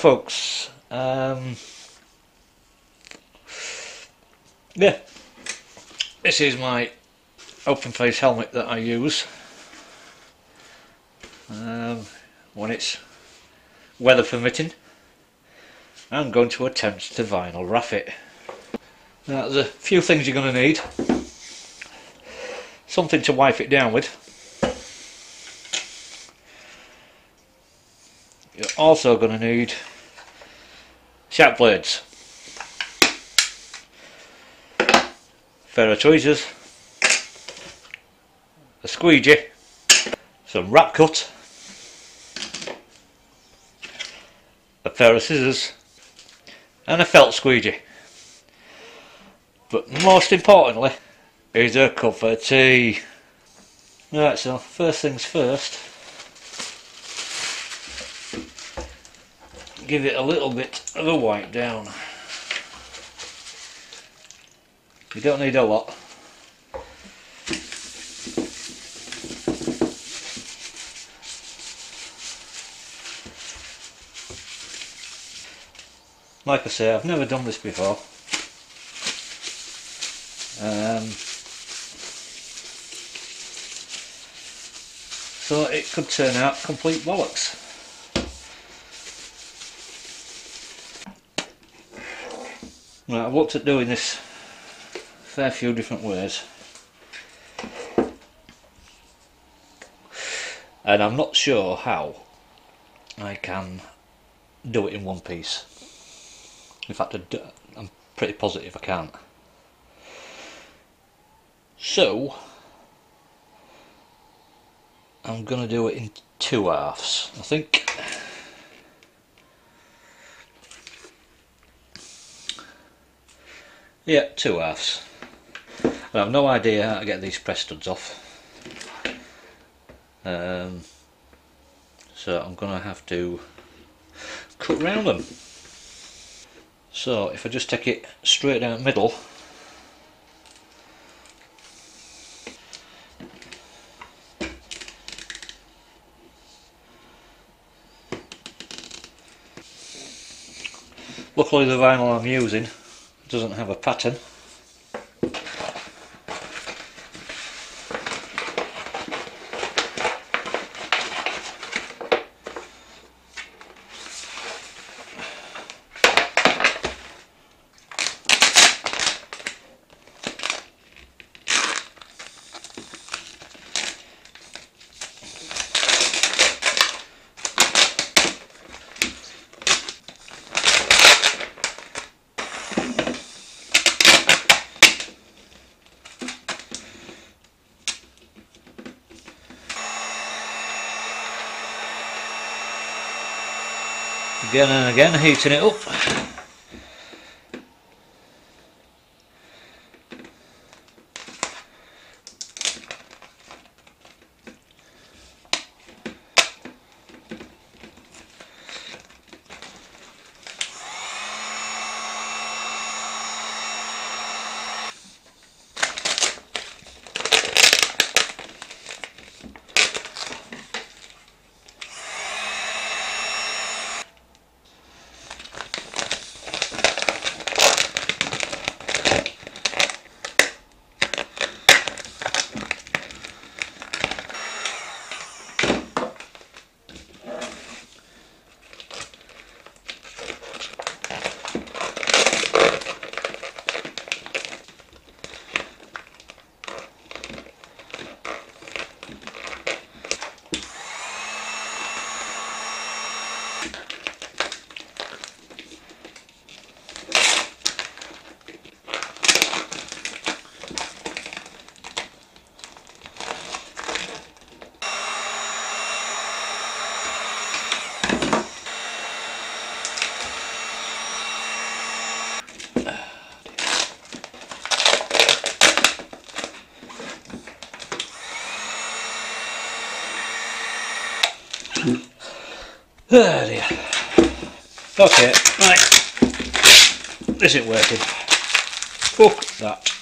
Folks. Um, yeah, this is my open face helmet that I use um, when it's weather permitting. I'm going to attempt to vinyl wrap it. Now there's a few things you're going to need. Something to wipe it down with. Also going to need sharp blades, of tweezers, a squeegee, some wrap cut, a pair of scissors. And a felt squeegee. But most importantly is a cup of tea. Right, so first things first, give it a little bit of a wipe down. You don't need a lot. Like I say, I've never done this before. Um, so it could turn out complete bollocks. Right, I've looked at doing this fair few different ways. And I'm not sure how I can do it in one piece. In fact, I'm pretty positive I can't. So, I'm going to do it in two halves, I think. Yeah, two halves. I have no idea how to get these press studs off. Um, so I'm going to have to cut round them. So if I just take it straight down the middle Luckily the vinyl I'm using doesn't have a pattern again and again heating it up Oh dear. Okay, right. This isn't working. Fuck that.